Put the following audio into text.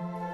Bye.